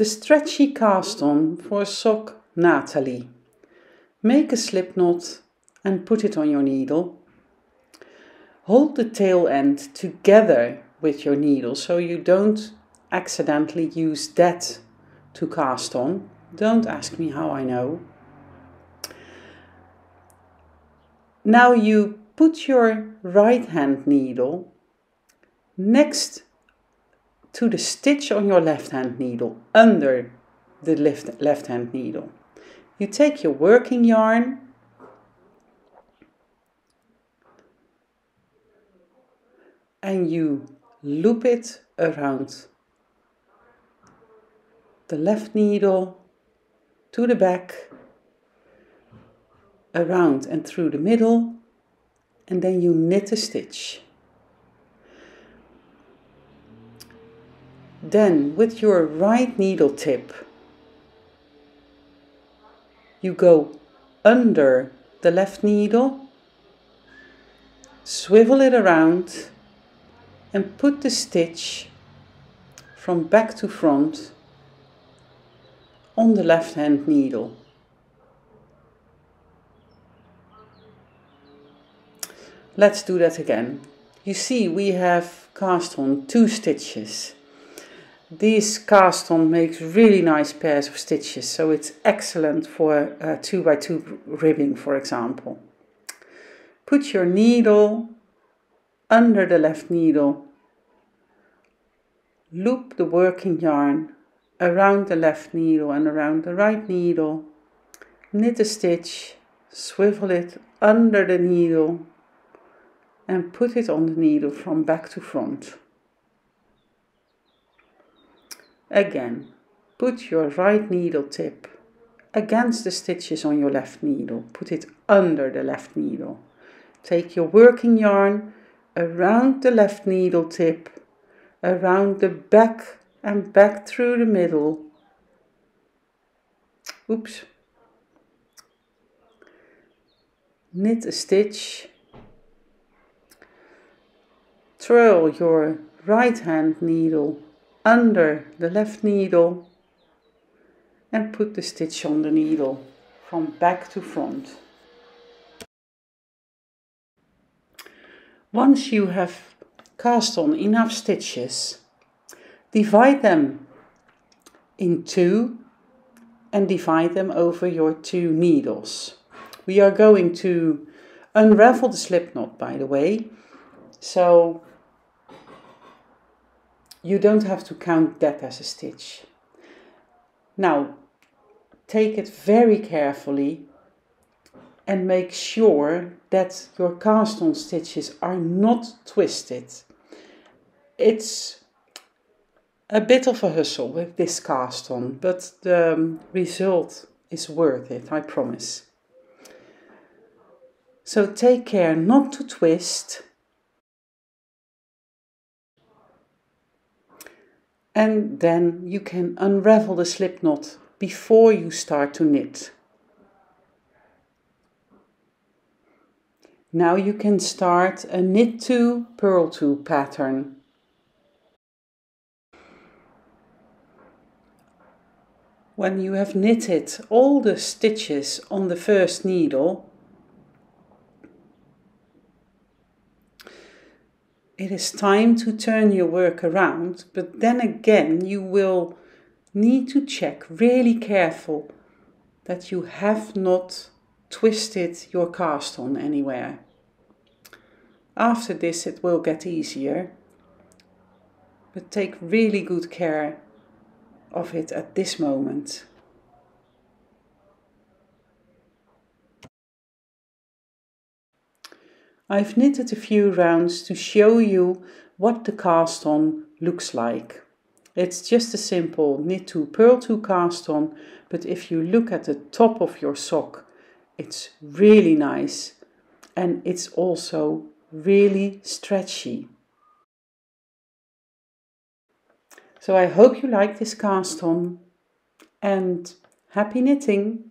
The stretchy cast on for a sock Nathalie. Make a slip knot and put it on your needle. Hold the tail end together with your needle so you don't accidentally use that to cast on. Don't ask me how I know. Now you put your right hand needle next to the stitch on your left hand needle under the left, left hand needle. You take your working yarn and you loop it around the left needle to the back, around and through the middle, and then you knit a stitch. Then with your right needle tip, you go under the left needle, swivel it around and put the stitch from back to front on the left hand needle. Let's do that again. You see we have cast on two stitches. This cast on makes really nice pairs of stitches, so it's excellent for 2 by 2 ribbing, for example. Put your needle under the left needle. Loop the working yarn around the left needle and around the right needle. Knit a stitch, swivel it under the needle and put it on the needle from back to front. Again, put your right needle tip against the stitches on your left needle. Put it under the left needle. Take your working yarn around the left needle tip, around the back and back through the middle. Oops. Knit a stitch. Twirl your right hand needle under the left needle and put the stitch on the needle from back to front. Once you have cast on enough stitches, divide them in two and divide them over your two needles. We are going to unravel the slip knot by the way, so you don't have to count that as a stitch. Now, take it very carefully and make sure that your cast on stitches are not twisted. It's a bit of a hustle with this cast on, but the um, result is worth it, I promise. So take care not to twist. And then you can unravel the slip knot before you start to knit. Now you can start a knit two, purl two pattern. When you have knitted all the stitches on the first needle, it is time to turn your work around, but then again you will need to check really careful that you have not twisted your cast on anywhere. After this it will get easier, but take really good care of it at this moment. I've knitted a few rounds to show you what the cast on looks like. It's just a simple knit two purl two cast on, but if you look at the top of your sock it's really nice and it's also really stretchy. So I hope you like this cast on and happy knitting!